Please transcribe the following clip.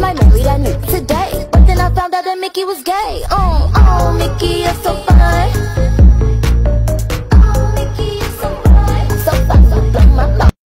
might marry that new today. But then I found out that Mickey was gay. Oh, uh.